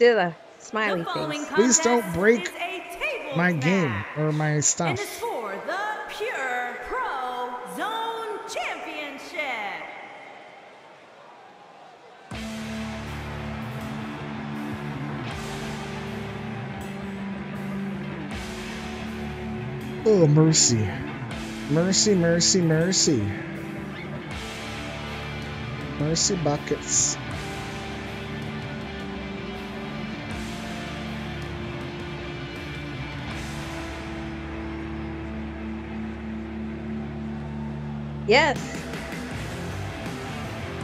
did a smiley face. Please don't break my game or my stuff. for the Pure Pro Zone Championship. Oh, mercy. Mercy, mercy, mercy. Mercy buckets. Yes.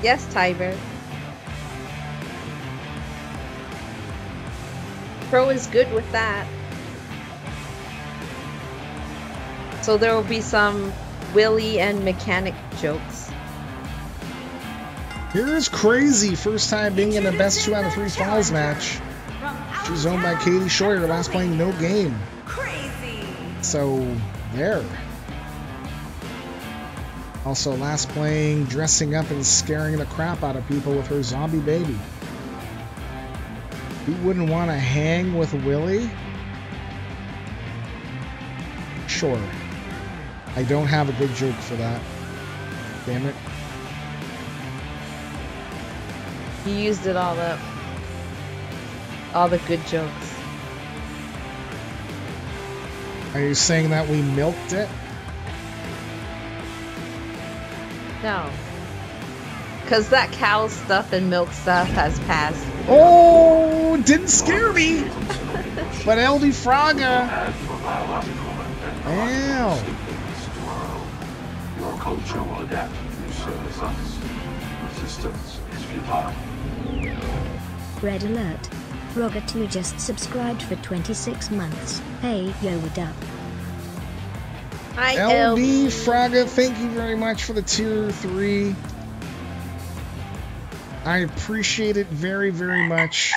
Yes, Tiber. Pro is good with that. So there will be some Willy and mechanic jokes. Here's Crazy, first time being in the best two out of three falls match. She's owned by Katie Shorter, last playing no game. Crazy. So, there. Also, last playing dressing up and scaring the crap out of people with her zombie baby. You wouldn't want to hang with Willy? Sure. I don't have a good joke for that. Damn it. You used it all up. All the good jokes. Are you saying that we milked it? No. Because that cow stuff and milk stuff has passed. Oh, didn't scare me. but LD Fraga. Ow. Your culture will adapt if you service us. Resistance is futile. Red alert. Frogger2 just subscribed for 26 months. Hey, yo, what up? Hi, LD LD. Fraga, thank you very much for the tier 3. I appreciate it very, very much.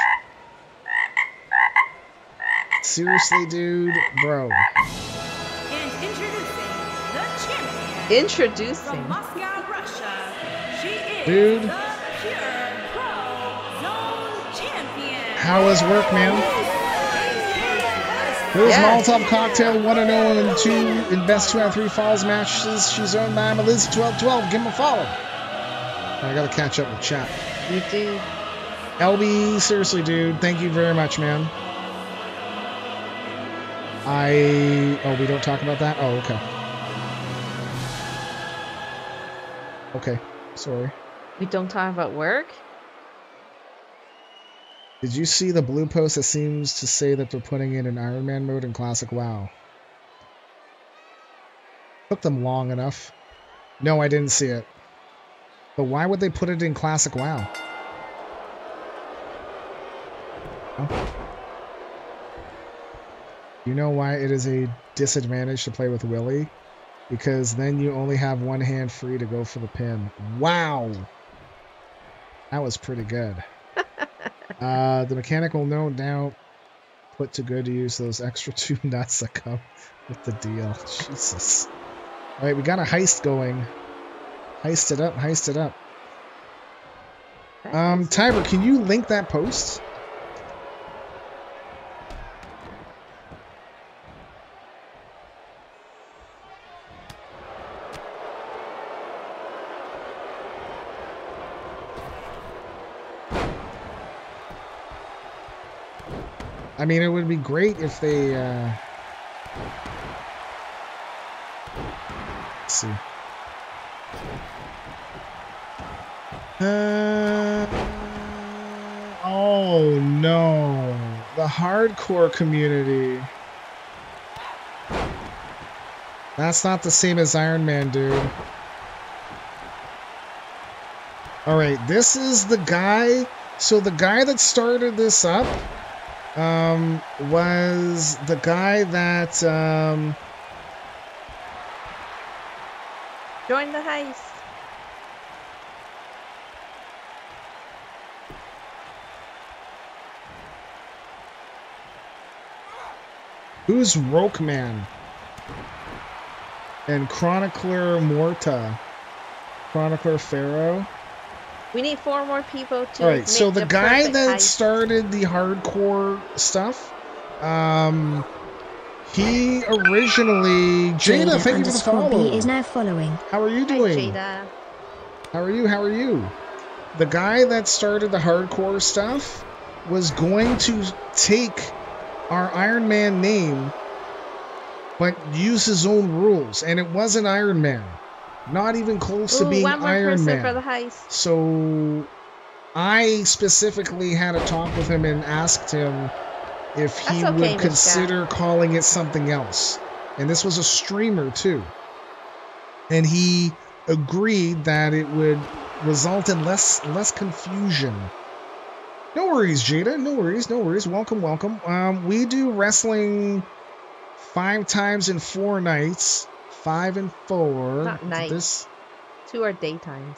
Seriously, dude, bro. And introducing the champion Introducing. from Moscow, Russia. She is Dude. the Pure Pro Zone Champion. How was work, man? Here's Yes. Molotov Cocktail 1 0 and 2 in best 2 out of 3 falls matches. She's owned by Melissa1212. Give him a follow. I gotta catch up with chat. You do. LB, seriously, dude, thank you very much, man. I. Oh, we don't talk about that? Oh, okay. Okay, sorry. We don't talk about work? Did you see the blue post that seems to say that they're putting in an Iron Man mode in Classic WoW? Took them long enough. No, I didn't see it. But why would they put it in Classic WoW? You know why it is a disadvantage to play with Willy? Because then you only have one hand free to go for the pin. Wow! That was pretty good. Uh, the mechanic will no doubt put to good use those extra two nuts that come with the deal. Jesus. Alright, we got a heist going. Heist it up, heist it up. Um, Tiber, can you link that post? I mean, it would be great if they, uh... Let's see. Uh... Oh, no. The hardcore community. That's not the same as Iron Man, dude. Alright, this is the guy... So the guy that started this up um, was the guy that um, Join the heist. who's Rokeman and Chronicler Morta, Chronicler Pharaoh. We need four more people to. All right, so make the guy that heist. started the hardcore stuff, um, he originally Jada. Thank you for the underscore follow. B is now following. How are you Hi, doing? Jada. How are you? How are you? The guy that started the hardcore stuff was going to take our Iron Man name, but use his own rules, and it wasn't Iron Man. Not even close to being Iron Man. for the heist. So I specifically had a talk with him and asked him if he okay, would consider calling it something else. And this was a streamer too. And he agreed that it would result in less less confusion. No worries, Jada. No worries. No worries. Welcome, welcome. Um, we do wrestling five times in four nights. Five and four. Not nights. This Two are daytimes.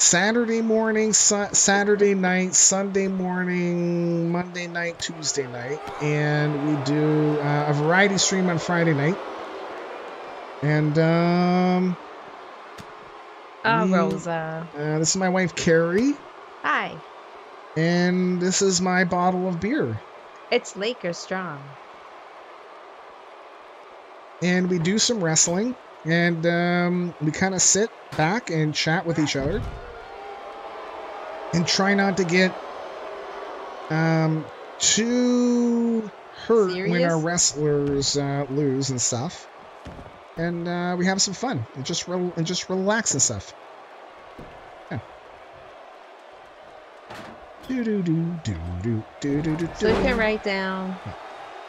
Saturday morning, su- Saturday night, Sunday morning, Monday night, Tuesday night, and we do uh, a variety stream on Friday night. And um, Oh, We- Rosa. uh, this is my wife Carrie, Hi. and this is my bottle of beer. It's Laker Strong. And we do some wrestling, and um, we kind of sit back and chat with each other, and try not to get um, too hurt when our wrestlers uh, lose and stuff. And uh, we have some fun and just rel- and just relax and stuff. Yeah. Do do do do do do do do. So you can write down,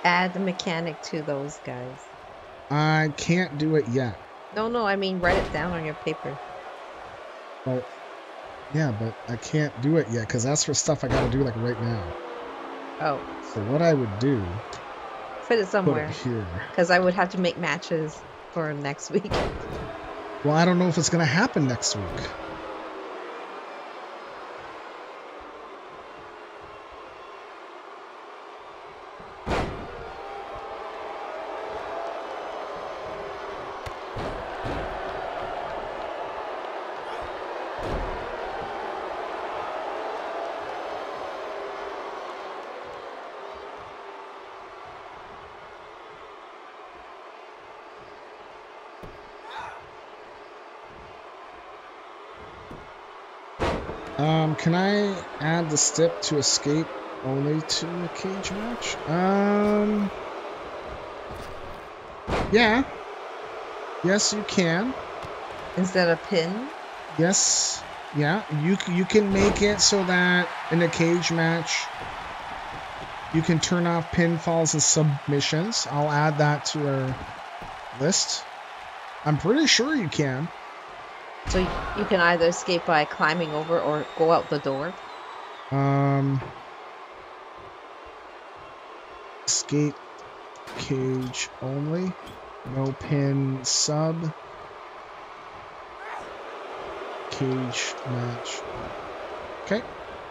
add the mechanic to those guys. I can't do it yet. No, no, I mean write it down on your paper. Well, yeah, but I can't do it yet because that's for stuff I gotta do like right now. Oh, So what I would do, put it put somewhere. it here. Because I would have to make matches for next week. Well, I don't know if it's gonna happen next week. Um, can I add the step to escape only to a cage match? Um, yeah. Yes, you can. Instead of pin. Yes, yeah. You you can make it so that in a cage match, you can turn off pinfalls and submissions. I'll add that to our list. I'm pretty sure you can. So you can either escape by climbing over or go out the door. Um, Escape cage only. No pin sub. Cage match. Okay,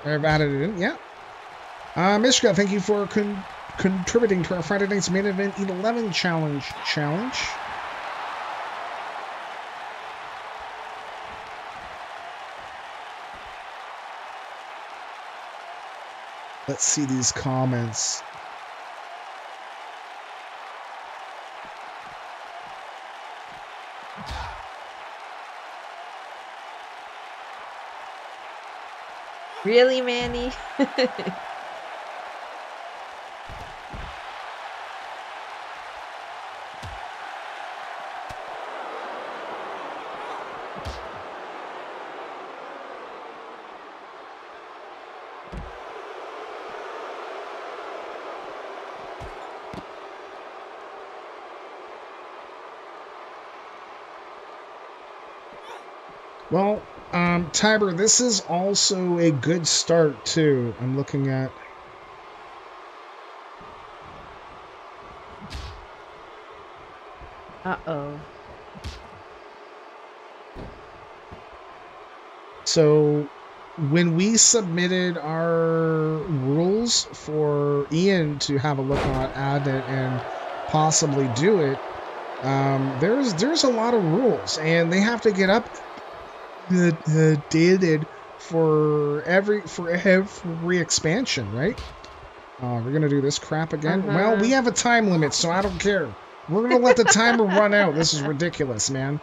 I've added it in. Yeah. Uh, Mishka, thank you for con- contributing to our Friday night's main event 11 challenge challenge. Let's see these comments. Really, Manny? Well, um, Tiber, this is also a good start too. I'm looking at. Uh oh. So, when we submitted our rules for Ian to have a look at, add it, and possibly do it, um, there's there's a lot of rules, and they have to get up dated for every for every expansion, right? Uh, we're gonna do this crap again. Uh-huh. Well, we have a time limit, so I don't care. We're gonna let the timer run out. This is ridiculous, man.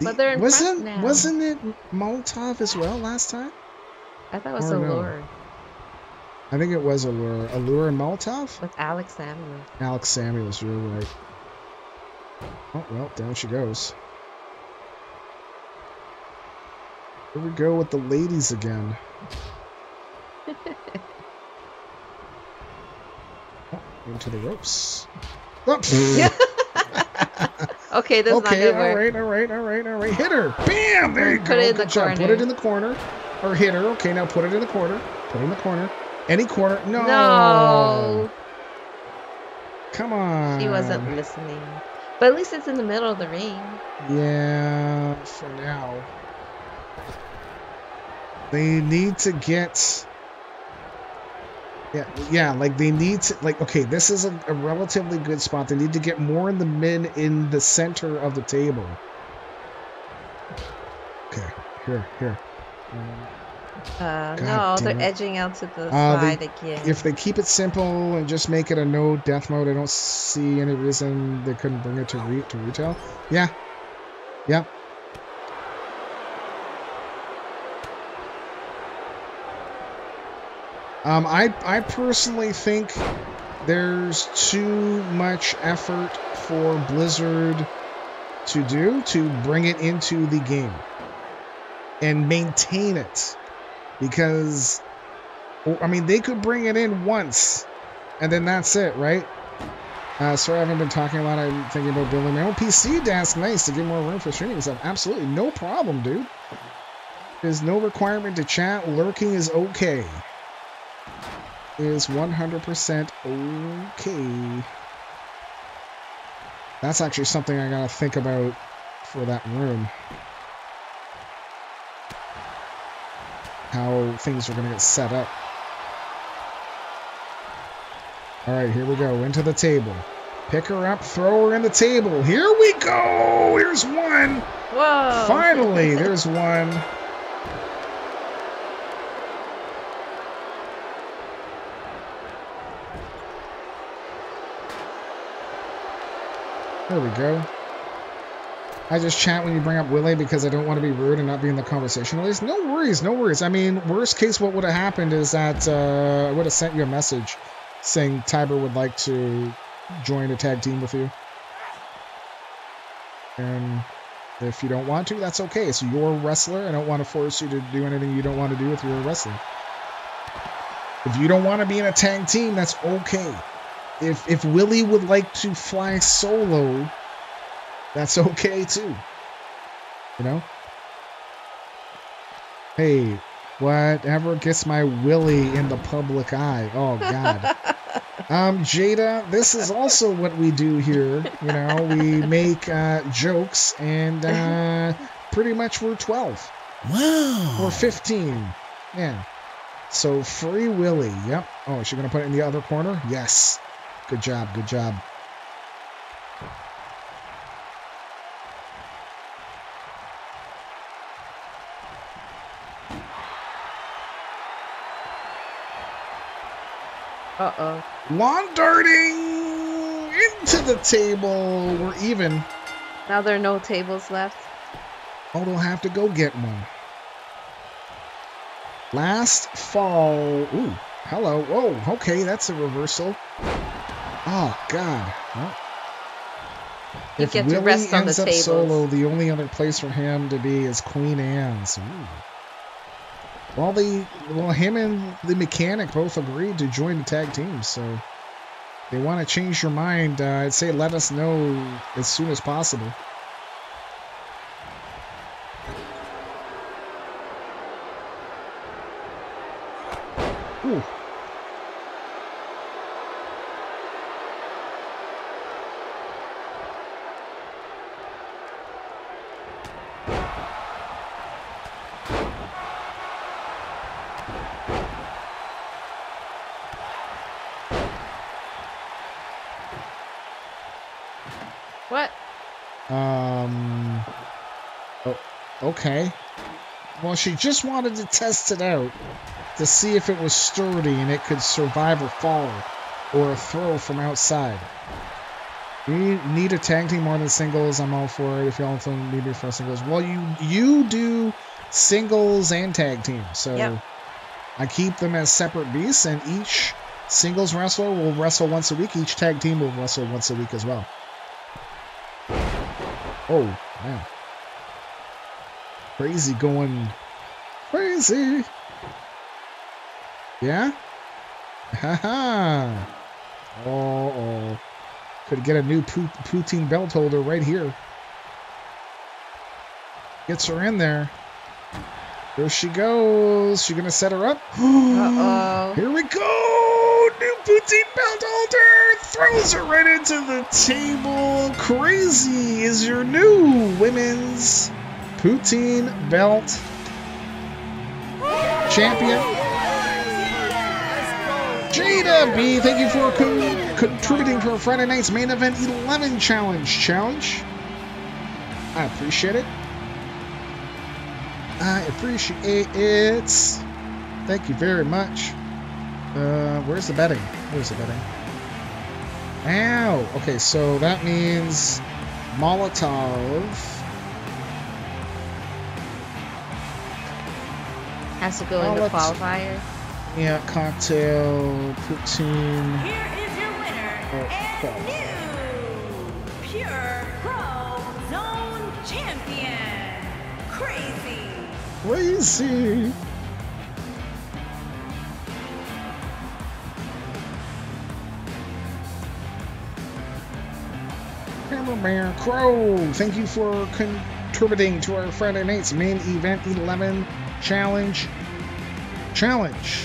But they're wasn't now. wasn't it Molotov as well last time? I thought it was Or no. I think it was Allure. Allure and Molotov? with Alex Samuel. Alex Samuels, you're right. Oh, well, down she goes. Here we go with the ladies again. Oh, into the ropes. Okay, this is not okay, good all right, all right, all right, all right. Hit her. Bam! There you Put go. it in Good the job. Put it in the corner. Or hit her. Okay, now put it in the corner. Put it in the corner. Any corner. No. No, Come on. she wasn't listening. But at least it's in the middle of the ring. Yeah, for now. They need to get. Yeah, yeah, like they need to, like, okay, this is a, a relatively good spot. They need to get more in the men in the center of the table. Okay, here, here. Uh, no, they're it. edging out to the Uh, they- side again. if they keep it simple and just make it a no death mode, I don't see any reason they couldn't bring it to re- to retail. Yeah, yeah. Um, I I personally think there's too much effort for Blizzard to do to bring it into the game and maintain it because I mean, they could bring it in once, and then that's it, right? Uh, sorry, I haven't been talking a lot. I'm thinking about building my own PC desk. Nice to get more room for streaming stuff. Absolutely, no problem, dude. There's no requirement to chat. Lurking is okay. Is 100% okay. That's actually something I gotta think about for that room. How things are gonna get set up. All right, here we go. Into the table. Pick her up, throw her in the table. Here we go. Here's one. Whoa! Finally, there's one. There we go. I just chat when you bring up Willie because I don't want to be rude and not be in the conversation. At least, no worries, no worries. I mean, worst case, what would have happened is that uh, I would have sent you a message saying Tiber would like to join a tag team with you. And if you don't want to, that's okay. It's your wrestler. I don't want to force you to do anything you don't want to do if you're a wrestler. If you don't want to be in a tag team, that's okay. If if Willie would like to fly solo, that's okay too. You know? Hey, whatever gets my Willie in the public eye. Oh God. Um, Jada, this is also what we do here. You know, we make uh, jokes, and uh, pretty much we're 12 Wow. or 15. Yeah. So free Willy. Yep. Oh, is she gonna put it in the other corner? Yes. Good job. Good job. Uh oh. Lawn darting into the table. We're even. Now there are no tables left. Oh, they'll have to go get one. Last fall. Ooh, hello. Whoa, okay, that's a reversal. Oh, God. Well, You if get to Willie rest on the ends up tables. solo, the only other place for him to be is Queen Anne's. Ooh. Well, the well, him and the mechanic both agreed to join the tag team, so they want to change your mind. Uh, I'd say let us know as soon as possible. Ooh. Okay. Well, she just wanted to test it out to see if it was sturdy and it could survive a fall or a throw from outside. You need a tag team more than singles. I'm all for it. If y'all don't need me for singles, well, you you do singles and tag team. So Yep. I keep them as separate beasts, and each singles wrestler will wrestle once a week. Each tag team will wrestle once a week as well. Oh man, crazy going crazy. Yeah. Haha. Oh, oh. Could get a new poutine belt holder right here. Gets her in there. There she goes. She gonna set her up? Uh-oh. Here we go. New poutine belt holder throws her right into the table. Crazy is your new women's poutine belt champion. Jada B, thank you for co- contributing to our Friday night's main event 11 challenge challenge. I appreciate it. I appreciate it. Thank you very much. Uh, where's the betting? Where's the betting? Ow. Okay, so that means Molotov. Has to go Oh, into let's- qualifier. Yeah, cocktail, poutine. Here is your winner Oh, and new Pure Pro Zone Champion, Crazy. Crazy. Cameraman Crow, thank you for contributing to our Friday night's main event 11 challenge. Challenge.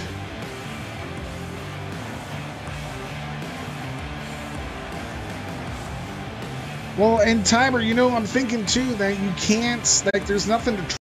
Well, and Timer, you know, I'm thinking too that you can't, like, there's nothing to